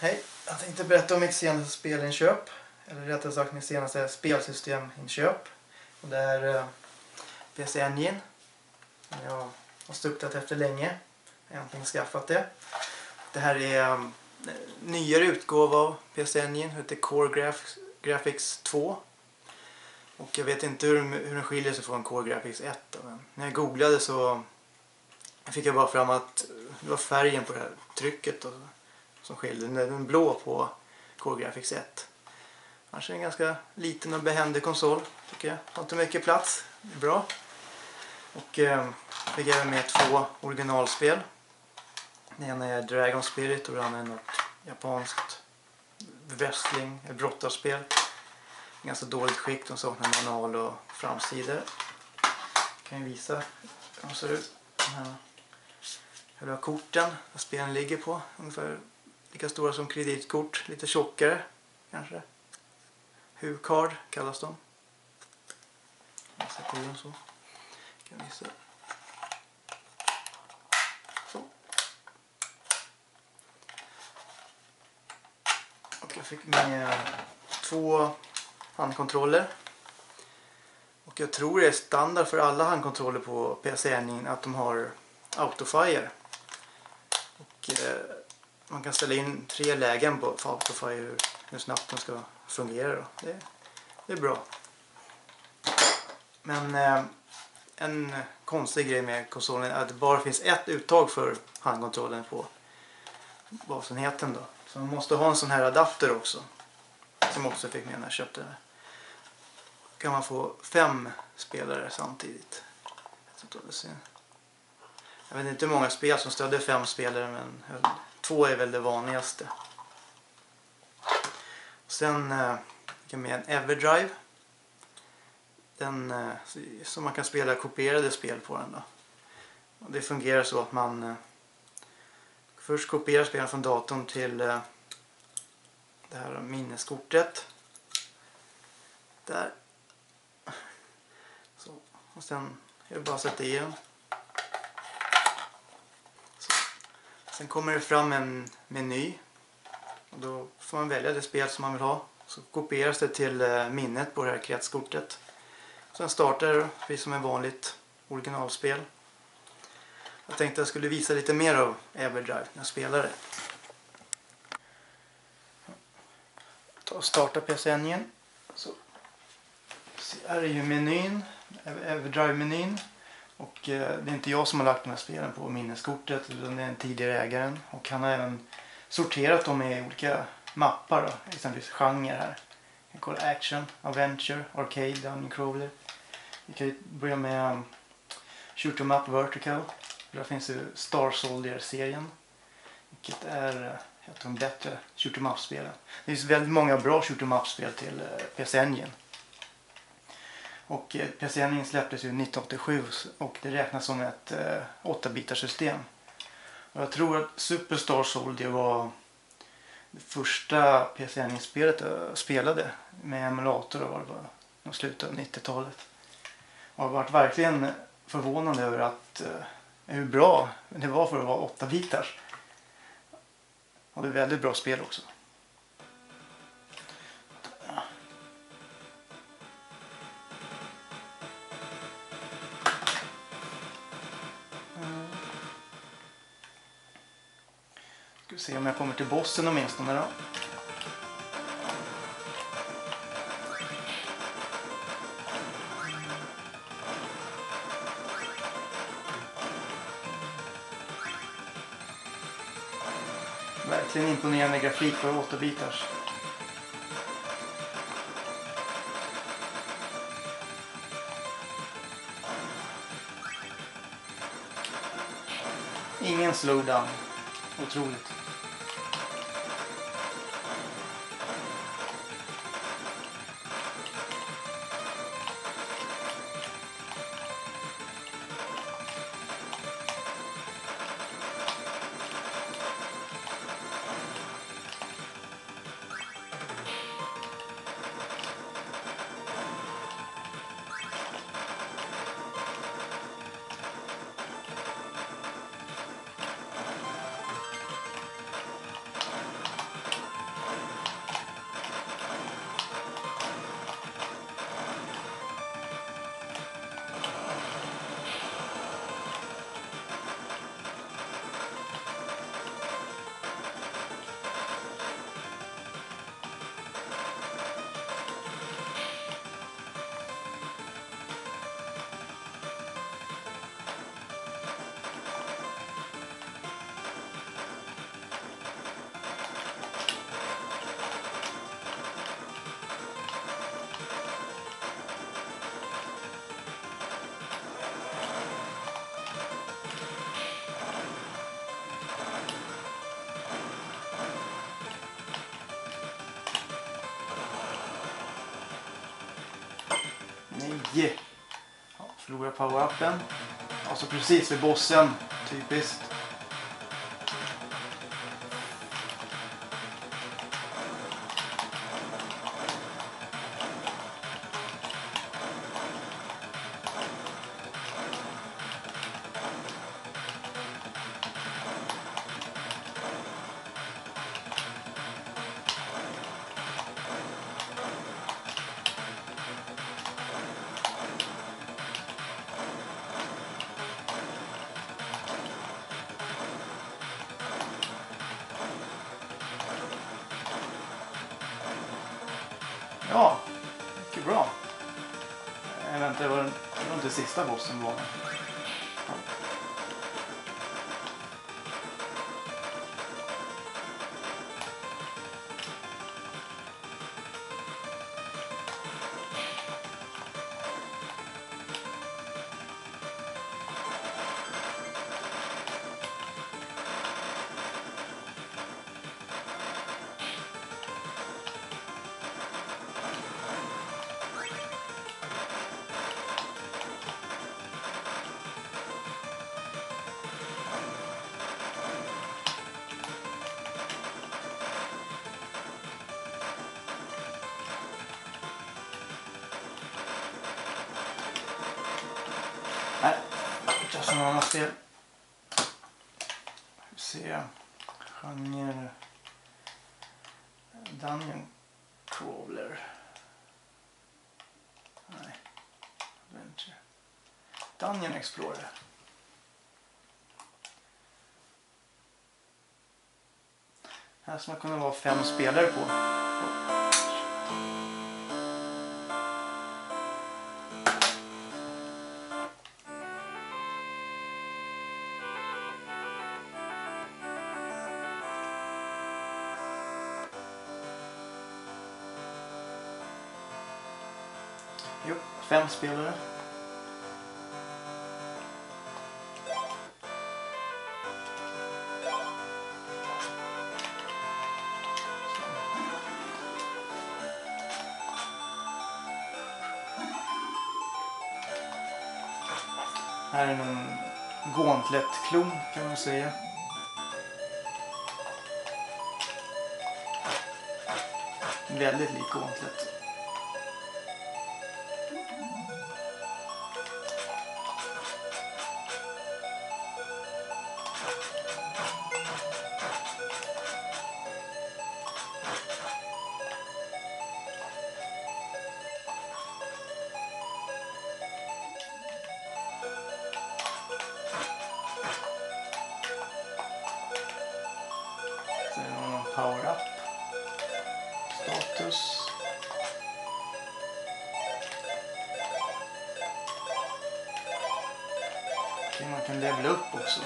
Hej, jag tänkte berätta om mitt senaste spelinköp. Eller rättare sagt mitt senaste spelsysteminköp. Och det är eh, PC Engine. Som jag har stuktat efter länge. Äntligen skaffat det. Det här är um, nyare utgåva av PC Engine. Det heter Core Graphics 2. Och jag vet inte hur, hur den skiljer sig från Core Graphics 1. Då, men när jag googlade så fick jag bara fram att det var färgen på det här trycket. Och, som skiljer. Den blå på Core Graphics 1. Annars är det en ganska liten och behändig konsol tycker jag. Har inte mycket plats. Det är bra. Och eh, fick även med två originalspel. Den ena är Dragon Spirit och den andra är något japanskt wrestling, eller brottarspel. Ganska dåligt skick, de saknar manual och framsidor. Jag kan ju visa hur de ser ut. De här, hur korten, där spelen ligger på. Ungefär Lika stora som kreditkort, lite tjockare kanske. Huvcard kallas de. Jag sätter dem så. Kan visa. Så. Och jag fick med två handkontroller. Och jag tror det är standard för alla handkontroller på PC att de har autofire. Och eh, man kan ställa in tre lägen på Autofire hur, hur snabbt den ska fungera. Då. Det, det är bra. Men eh, en konstig grej med konsolen är att det bara finns ett uttag för handkontrollen på basenheten då. Så man måste ha en sån här adapter också. Som också fick med när jag köpte det. kan man få fem spelare samtidigt. Jag vet inte hur många spel som stödde fem spelare men Två är väl det vanligaste. Sen eh, kan med en Everdrive. Den, eh, som man kan spela kopierade spel på den då. Och det fungerar så att man eh, först kopierar spelen från datorn till eh, det här minneskortet. Där. Så. Och sen är det bara att sätta i den. Sen kommer det fram en meny. Och då får man välja det spel som man vill ha. Så kopieras det till eh, minnet på det här kretskortet. Sen startar det precis som ett vanligt originalspel. Jag tänkte att jag skulle visa lite mer av Everdrive när jag spelar det. Ta och starta PC igen. Så här är ju menyn, Everdrive-menyn. Och eh, det är inte jag som har lagt de här spelen på minneskortet utan det är den tidigare ägaren. Och han har även sorterat dem i olika mappar då, exempelvis genre här. kan kolla action, adventure, arcade, dungeon crawler. Vi kan börja med um, shoot em up vertical. Där finns ju Star Soldier-serien. Vilket är eh, ett av de bättre shoot em up-spelen. Det finns väldigt många bra shoot em up-spel till eh, PC Engine. Och eh, PC släpptes ju 1987 och det räknas som ett eh, 8-bitarsystem. Och jag tror att Superstar Soldier var det första PC Engine-spelet jag eh, spelade med emulator och var det var de slutet av 90-talet. Och jag varit verkligen förvånad över att eh, hur bra det var för att vara 8-bitars. Och det är väldigt bra spel också. Se om jag kommer till bossen åtminstone då. Verkligen imponerande grafik för 8-bitars. Ingen slowdown. Otroligt. Ja, förlorar power-upen. Alltså precis vid bossen. Typiskt. Nej, vänta, det var, det var inte sista bossen var. Man tar som Genre. Dungeon Crawler. Nej. Adventure. Dungeon Explorer. Här ska man kunna vara fem spelare på. Fem spelare. Här är någon Gauntlet-klon kan man säga. Väldigt lik Gauntlet. Verkligen man kan levla upp också.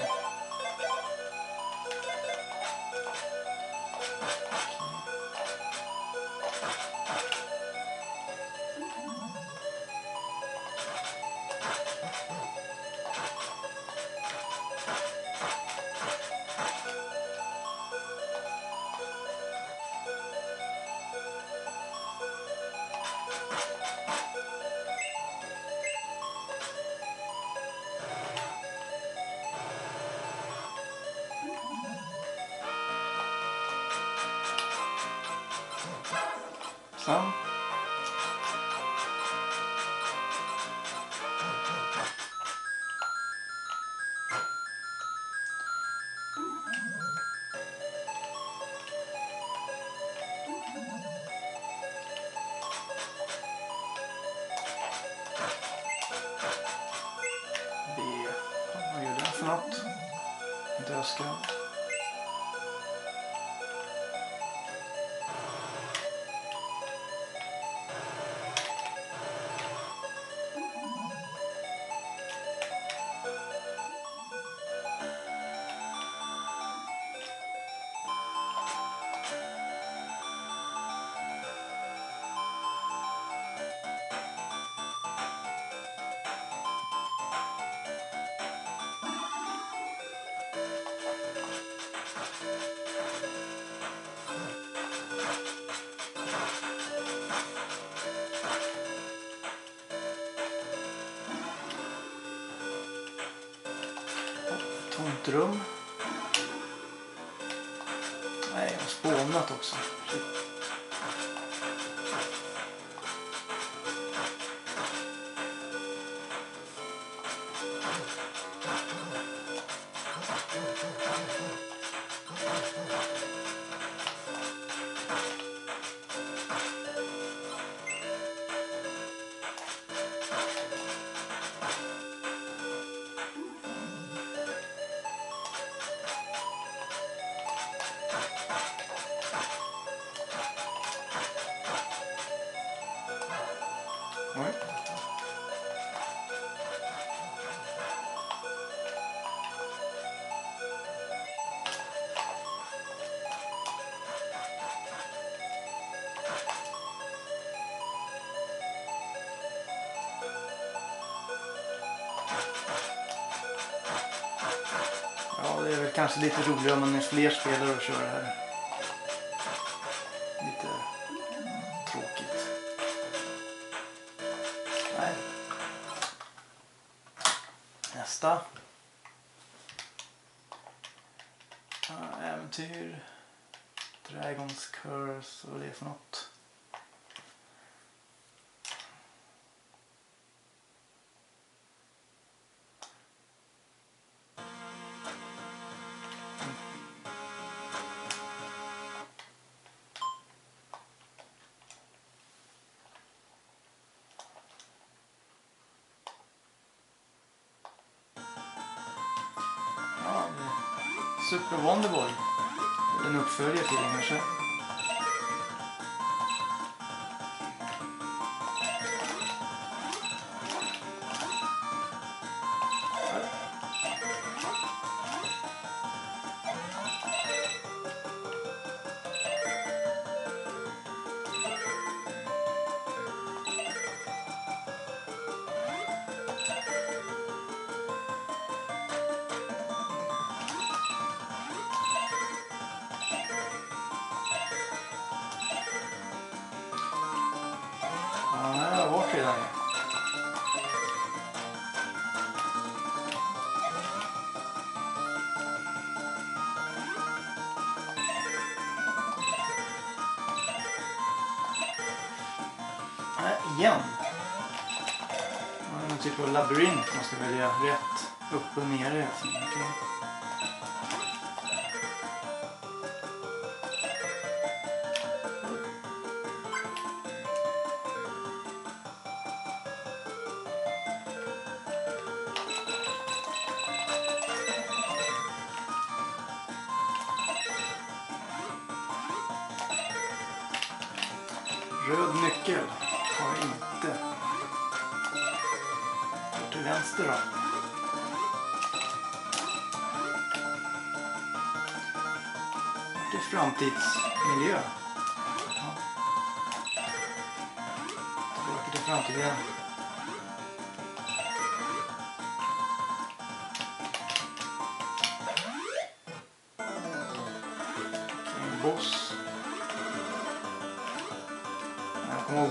Girl rum. Nej, jag har spånat också. Oj. Ja, det är väl kanske lite roligare om man är fler spelare och kör det här. Super Wonderboy. Eller En uppföljare till den redan. Äh, igen. Någon typ av labyrint måste välja rätt. Upp och ner Okay. Röd nyckel har jag inte. Går till vänster då. Det är framtidsmiljö. Ja. Tillbaka till framtiden. En boss.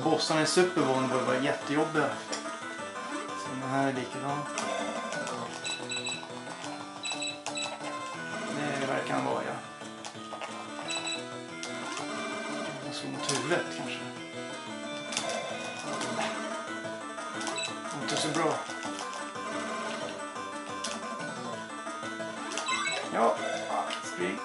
Bossarna i Super Bowl var jättejobbiga. Så den här är likadan. Det verkar han vara ja. Jag slår mot huvudet kanske. Inte så bra. Ja, spring.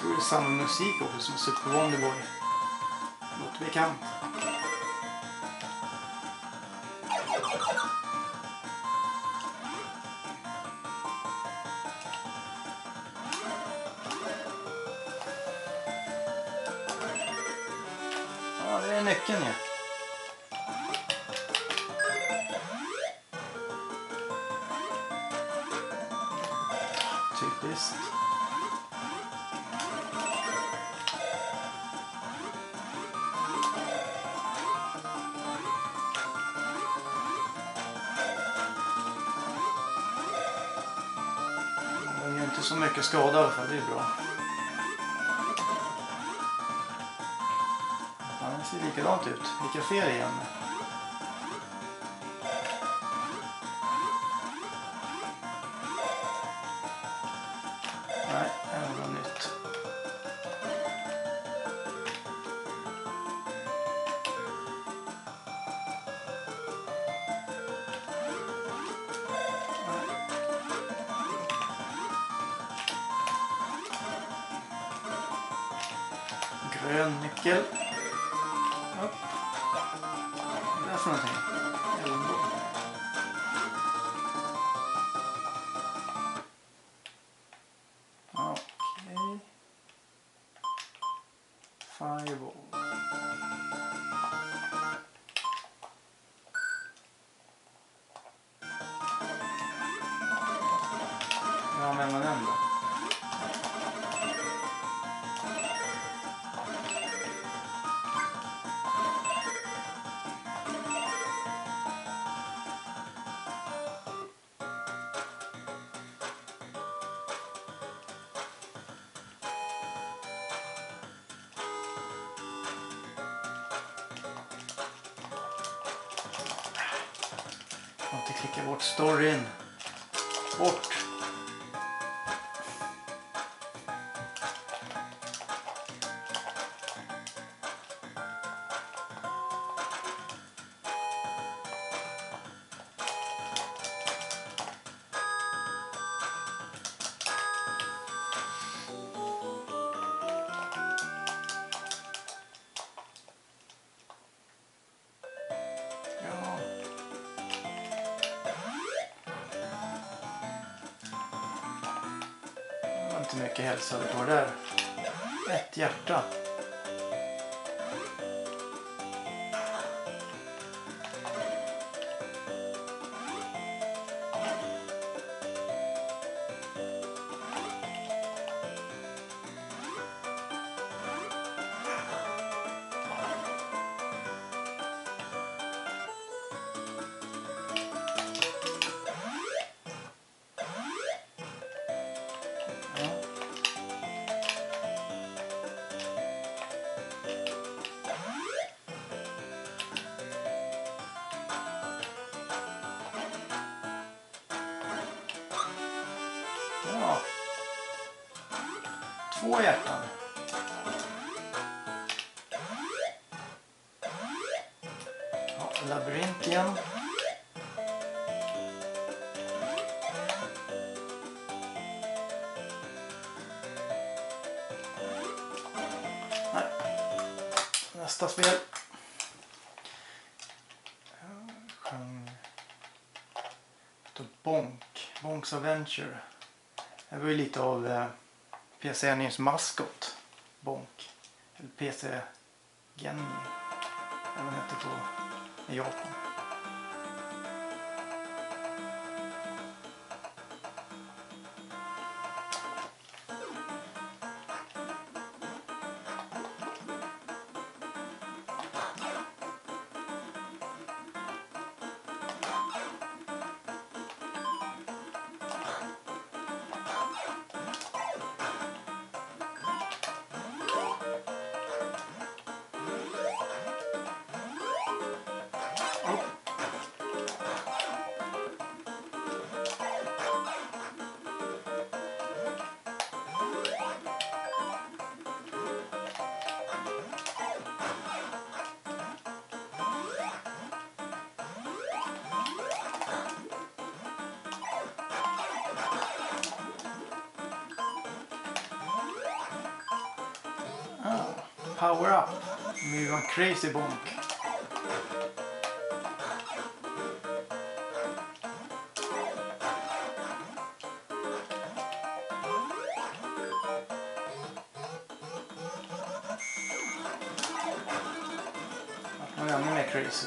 Tror det är samma musik också som Super Wonderboy. Låter bekant. Det är bra. Ja, den ser likadant ut. Vilka fel igen. Hur använder man den Mycket var på mycket hälsa det där. Ett hjärta. Två hjärtan. Ja, labyrint igen. Nej. Nästa spel. Bonk. Bonks Adventure. Det var ju lite av eh, PC Engines maskot. Bonk. Eller PC Genny. Eller vad den hette på i Japan. Power up. Är en crazy bonk. ännu mer crazy.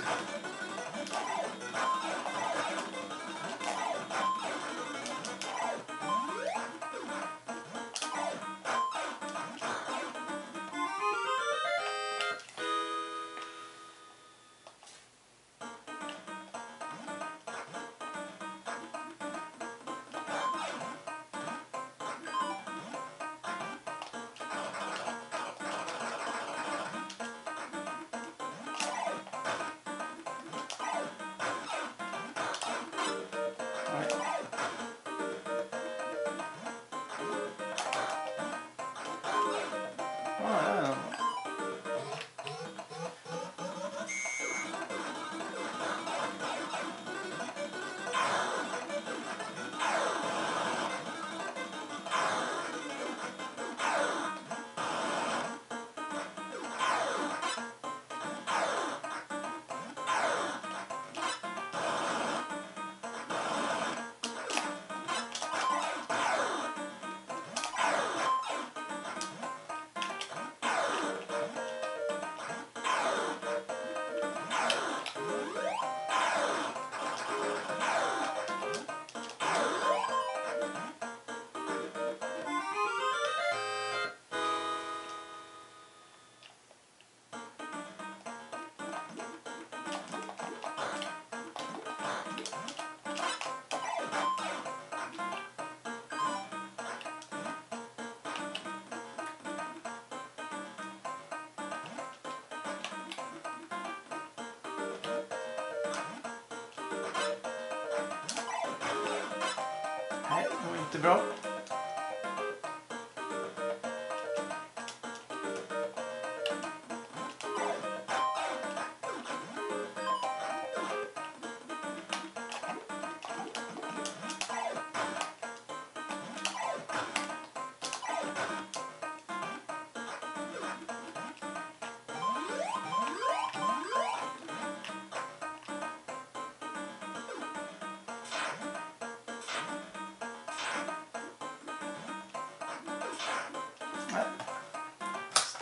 Det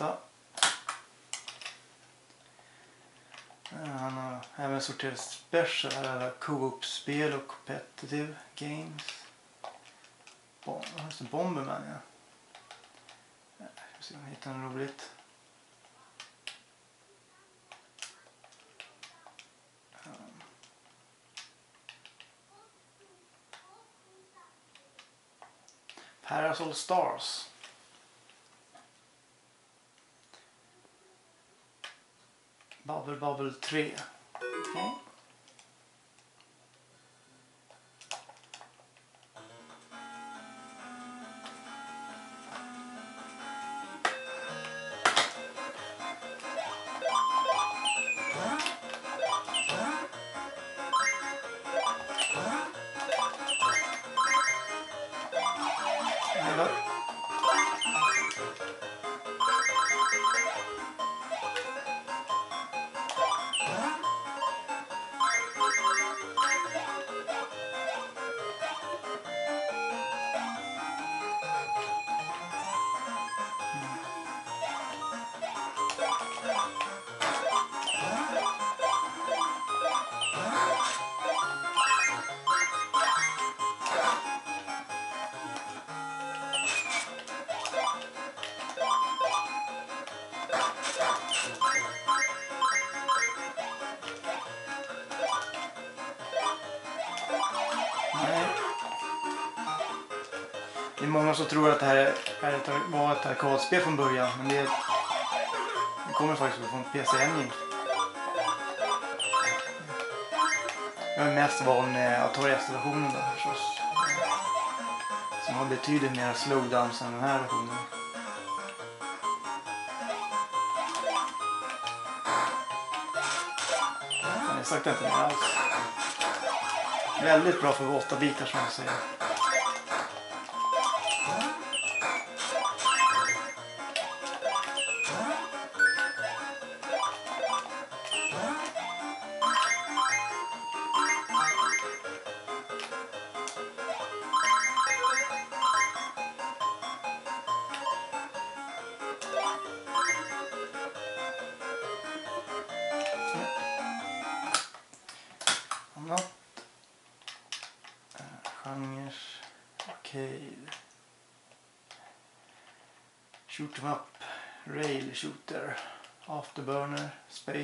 Nästa. Eh, han har även sorterat special, alla co-op-spel och competitive games. Bom. Bomberman ja. Jag ska se om jag hittar något roligt. Eh. Parasol Stars. Bubble Bubble 3. Okay. Tror att det här är ett, var ett arkadspel från början. Men det, det kommer faktiskt från PC Engine. Jag är mest van med Atari S-versionen då förstås. Som har betydligt mer slowdowns än den här versionen. Men det saktar inte ner alls. Väldigt bra för 8 bitar som man säger.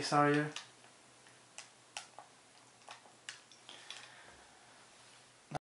Shoot 'em